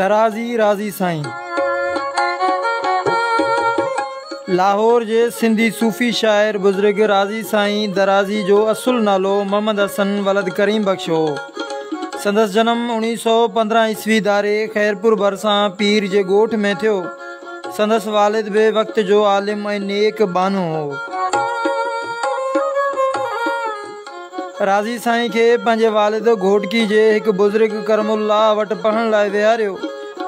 दराज़ी राज़ी साईं। लाहौर जे सिंधी सूफ़ी शाइर बुज़ुर्ग राज़ी साईं, दराज़ी जो असुल नालो मोहम्मद हसन वलद करीम बख़्श। हो संदसि जनम उणिवीह सौ पंद्रहं ईस्वी दारे ख़ैरपुर भरिसां पीर जे ॻोठ में थियो। संदसि वालिद बि वक़्त जो आलिम ऐं नेक बानो हो। राज़ी साईं खे पंहिंजे वालिद घोटकी जे हिकु बुज़ुर्ग करमुल्ला वटि पढ़ण लाइ विहारियो।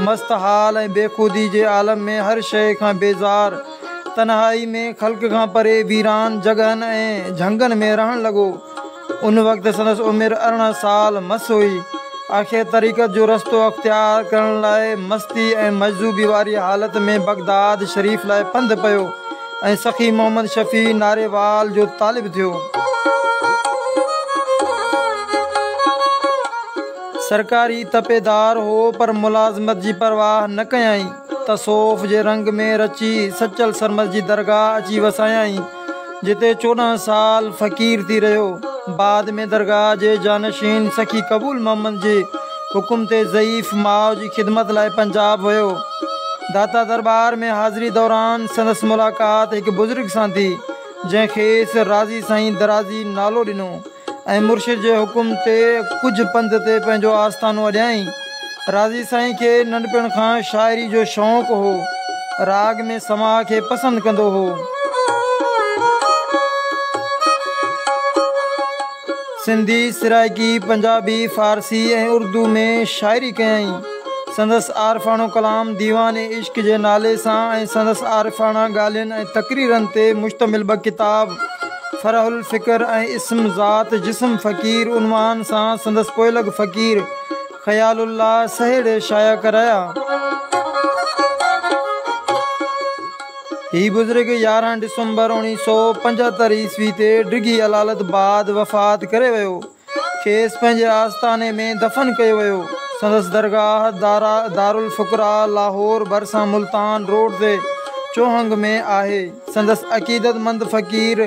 मस्त हाल ऐं बेख़ुदी जे आलम में हर शइ खां बेज़ार। तनहाई में ख़ल्क खां परे वीरान जॻहनि ऐं झंगनि में रहणु लॻो उन वक़्तु संदसि उमिरि अरिड़हं साल मस हुई। आख़िर तरीक़त जो रस्तो अख़्तियार करण लाइ मस्ती ऐं मज़ूबी वारी हालति में बगदाद शरीफ़ लाइ पंधु पियो ऐं सखी मोहम्मद शफ़ी नारेवाल जो तालिबु थियो। सरकारी तपेदार हो, पर मुलाज़मत जी परवाह न कयई। तसोफ़ जे रंग में रची सचल सरमद जी दरगाह अची वसायई, जिते चोॾहं साल फ़क़ीर थी रहियो। बाद में दरगाह जे जानशीन सखी क़बूल मोहम्मद जे हुकुम ते ज़ईफ़ माउ जी ख़िदमत लाइ पंजाब वियो दाता दरबार में हाज़िरी दौरान संदसि मुलाक़ात हिकु बुज़ुर्ग सां थी, जंहिं राज़ी साईं दराज़ी नालो ॾिनो। ऐं मुर्शिद जे हुकुम ते कुझु पंध ते आस्थानो अॼाई राज़ी साईं खे नंढपण खां शाइरी जो शौक़ु हो। राग में समा खे पसंदि कंदो हो। सिंधी, सिराइकी, पंजाबी, फारसी ऐं उर्दू में शाइरी कयई। संदसि आरफ़ाणो कलाम दीवान इश्क जे नाले सां ऐं संदसि आरफ़ाणा ॻाल्हियुनि ते मुश्तमिल ॿ किताब फरहुल फ़िक्र ऐं इस्म ज़ात, जिस्म फ़क़ीर, उनवान सां संदसि पोइलग फ़क़ीर। ख़यालुल्ला सहेड़े शाया कराया। ही बुज़ुर्ग यारहं डिसंबर उणिवीह सौ पंजहतरि ईस्वी ते डिघी अलालत बाद वफ़ात करे वियो। खेसि आस्थाने में दफ़न कयो वियो। संदसि दरगाह दारा, दारुल फ़ुकरा, लाहौर भरिसां मुल्तान रोड ते चौहंग में आहे। संदसि अक़ीदतमंद फ़क़ीर